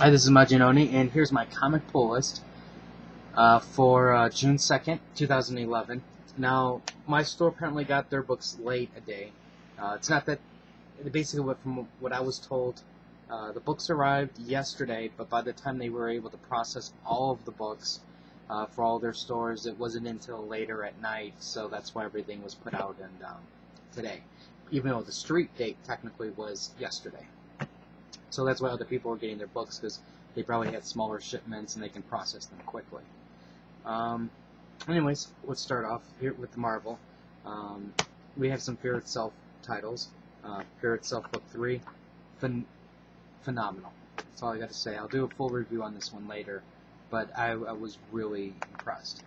Hi, this is Majinoni, and here's my comic pull list uh, for uh, June 2nd, 2011. Now, my store apparently got their books late a day. Uh, it's not that, basically, from what I was told, uh, the books arrived yesterday, but by the time they were able to process all of the books uh, for all their stores, it wasn't until later at night, so that's why everything was put out and um, today, even though the street date technically was yesterday. So that's why other people are getting their books because they probably had smaller shipments and they can process them quickly. Um, anyways, let's start off here with the Marvel. Um, we have some Fear Itself titles. Uh, Fear Itself Book 3, phen- phenomenal. That's all I got to say. I'll do a full review on this one later, but I, I was really impressed.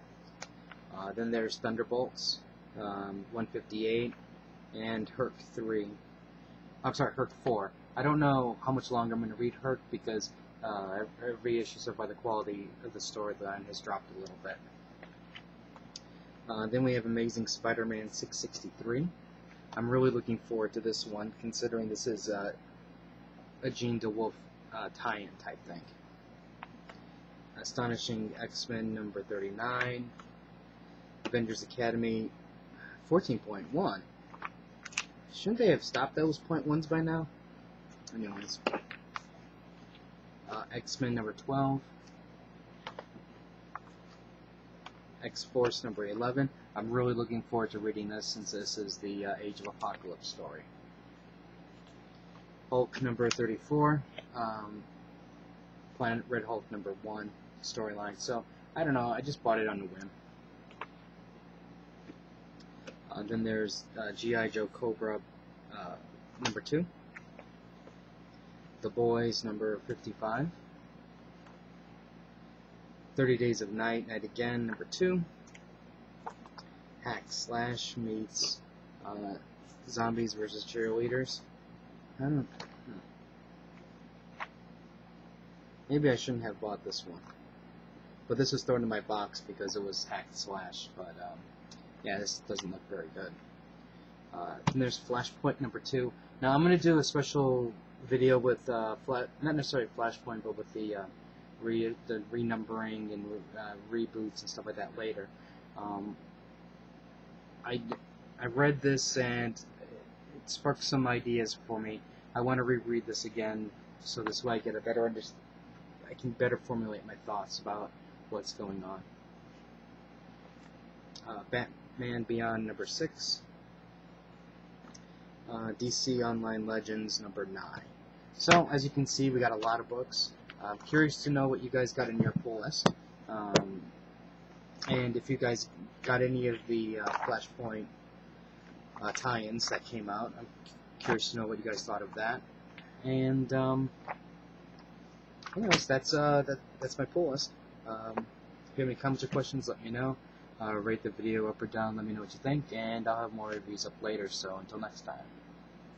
Uh, then there's Thunderbolts, um, 158, and Herc 3. I'm sorry, Herc 4. I don't know how much longer I'm going to read Herc because uh, every issue so far the quality of the storyline has dropped a little bit. Uh, then we have Amazing Spider-Man 663. I'm really looking forward to this one, considering this is uh, a Jean DeWolff uh, tie-in type thing. Astonishing X-Men number 39. Avengers Academy 14.1. Shouldn't they have stopped those point ones by now? Anyways. Uh, X-Men number 12. X-Force number 11. I'm really looking forward to reading this since this is the uh, Age of Apocalypse story. Hulk number 34. Um, Planet Red Hulk number 1 storyline. So, I don't know, I just bought it on the whim. Uh, then there's uh, G.I. Joe Cobra uh, number 2. The Boys, number 55. 30 Days of Night, Night Again, number 2. Hack Slash meets uh, Zombies versus Cheerleaders. I don't know. Maybe I shouldn't have bought this one. But this was thrown in my box because it was Hack Slash. But, um, yeah, this doesn't look very good. Uh, then there's Flashpoint number 2. Now, I'm going to do a special video with uh, flat, not necessarily Flashpoint, but with the uh, re the renumbering and uh, reboots and stuff like that later. Um, I I read this and it sparked some ideas for me. I want to reread this again so this way I get a better understanding. I can better formulate my thoughts about what's going on. Uh, Batman Beyond number six. Uh, DC Online Legends number 9. So, as you can see, we got a lot of books. I'm curious to know what you guys got in your pull list. Um, and if you guys got any of the uh, Flashpoint uh, tie-ins that came out, I'm curious to know what you guys thought of that. And, um, anyways, that's, uh, that, that's my pull list. Um, if you have any comments or questions, let me know. Uh, rate the video up or down, let me know what you think, and I'll have more reviews up later, so until next time.